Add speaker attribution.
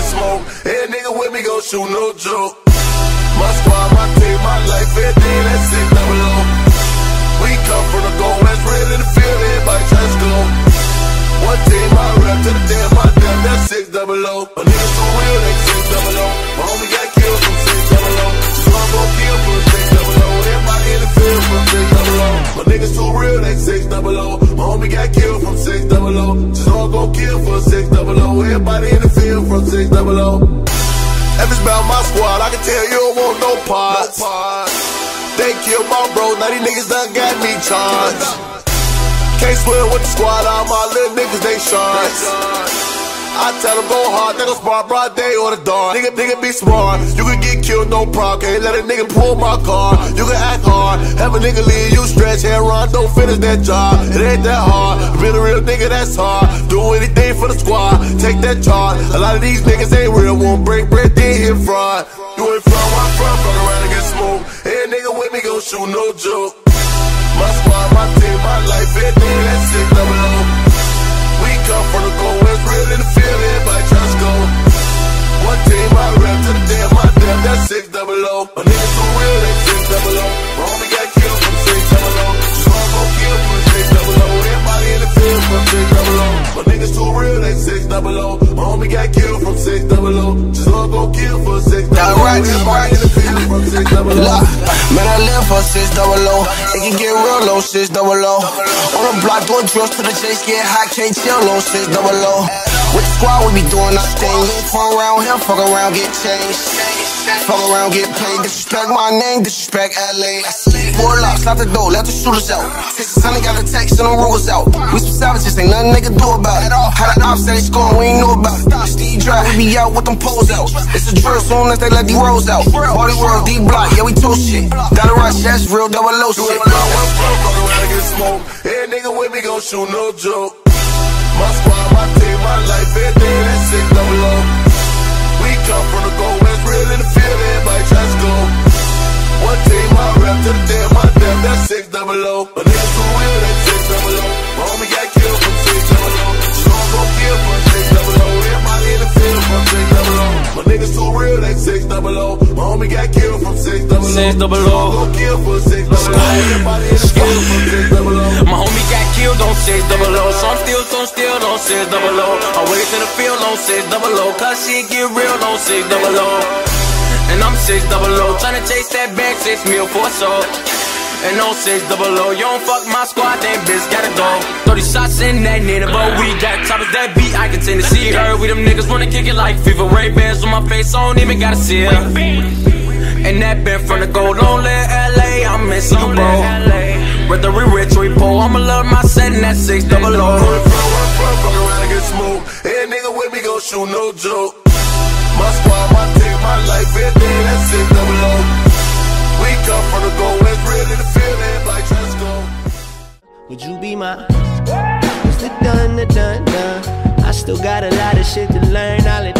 Speaker 1: get smoke. Hey, nigga with me gon' shoot no joke. My squad, my team, my life, everything that's six double O. We come from the goal, that's red in the field, everybody try score. One team, I rap to the damn, my damn, that's six double O. A nigga so real, they six double O. My homie got killed from six double O. So I'm gon' kill for six double O. Everybody in the field from six double O. My niggas too real, they six double O. My homie got killed from six double O. Just all gon' kill for six double O. Everybody in the six double O. If it's about my squad, I can tell you don't want no parts. They killed my bro, now these niggas done got me charged. Can't swim with the squad, all my little niggas, they sharks. I tell them go hard, they gon' spar broad day or the dawn. Nigga, nigga be smart. You can get killed, no problem. Can't let a nigga pull my car. You can act hard, have a nigga leave you stretch. Head run, don't finish that job. It ain't that hard. Being a real nigga, that's hard. Do anything for the squad, take that charge. A lot of these niggas ain't real, won't break bread, they hit fraud. You ain't from I'm from, fuck around and get smoked. Hey, nigga with me, gon' shoot no joke. My squad, my team, my life, everything, that's six double come from the goal, it's real in the field, everybody try to go. One team, I rap to the damn, my damn, that's six double O. A nigga so real, they six double O. My homie got killed from six double O. So I'm gon' kill from six double O. Everybody in the field from six double O. My niggas too real, they six double O. My homie got killed from six double O. Just kill for six double O. Everybody in the
Speaker 2: Look, man, I live for six double O. It can get real low, six double O. On the block, doing drills to the chase, get hot, can't chill low, six double O. With the squad, we be doing our thing. Fun around here, fuck around, get changed. Fuck around, get paid. Disrespect my name, disrespect LA. Four locks, the door, let the shooters out. Six Sunny got the text and the rules out. We some savages, ain't nothing they can do about it. How the ops say they scoring, we ain't know about it. Steve Drive, we be out with them poles out. It's a drill soon as they let the rolls out. Body world, D block, yeah, we toast shit. Gotta rush, that's real double
Speaker 1: You
Speaker 2: shit.
Speaker 1: from, fuck around and get smoked. Hey, nigga with me gon' shoot no joke. My squad, my team, my life, everything, that's six double O. We come from the goal, it's real in the field, everybody to go. One team, I rap to the that's six double O. A nigga too real, that's six double O. My homie got killed from six double O. So I'm gon' kill for six double O. Everybody in the field from six double O. My niggas too real, that's six double O. My homie got killed from six double O.
Speaker 3: Six double O.
Speaker 1: So I'm gon' kill for six double O. Everybody in the field from six double O.
Speaker 3: My homie got killed on six double O. So I'm still, so I'm still on six double O. I wait in the field on six double O. Cause shit get real on six double O. And I'm six double O. Tryna chase that bag, six mil for a soul. And on six double O, you don't fuck my squad, then bitch gotta go. 30 shots in that nigga, but we got choppers that beat. I can tend to see her. We them niggas wanna kick it like FIFA. Ray Bans on my face, I don't even gotta see her. And that been from the gold only LA, I'm missing you, bro. Whether we rich or we poor, I'ma love my set and that six double O.
Speaker 1: Fuck around and get smooth. Hey, nigga with me gon' shoot no joke. My squad, my team, my life, everything, that's six double O.
Speaker 4: Would you be my? It's the done, the done, done. I still got a lot of shit to learn, I'll